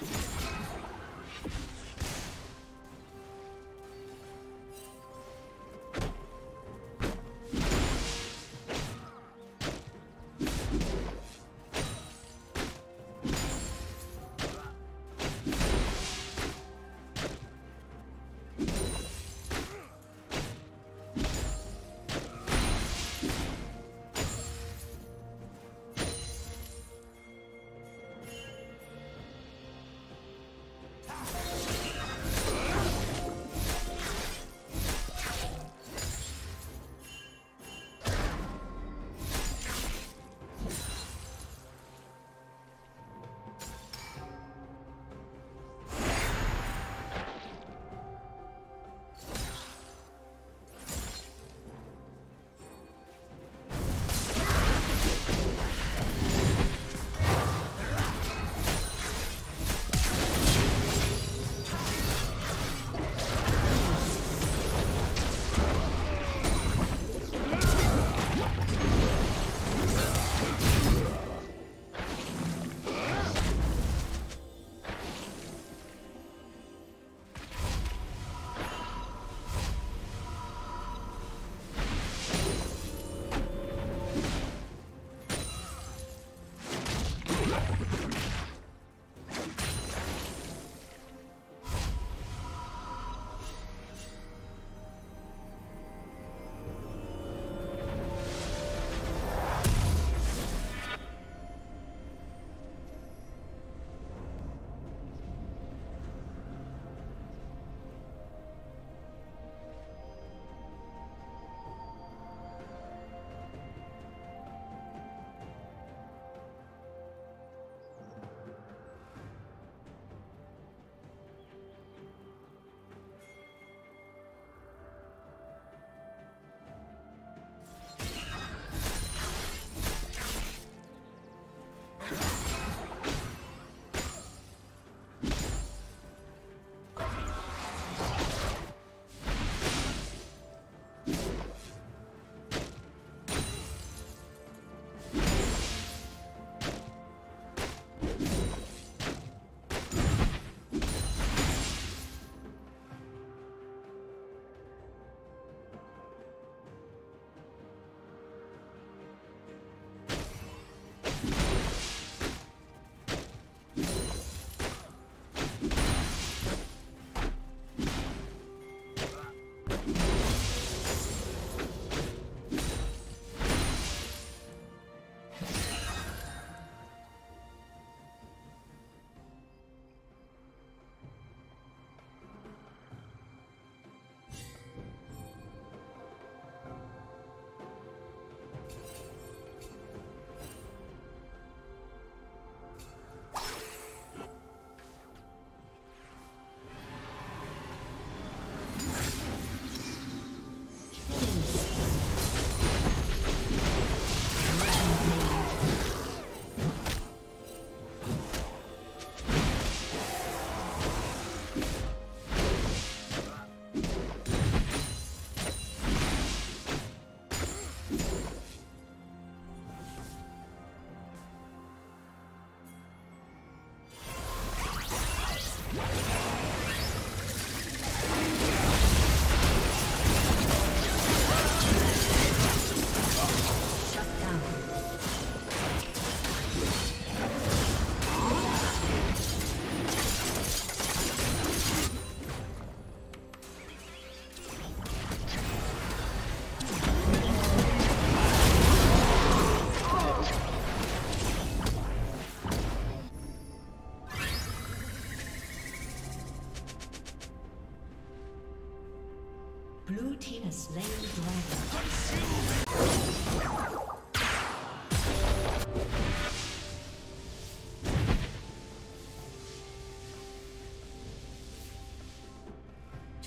you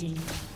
Dominating.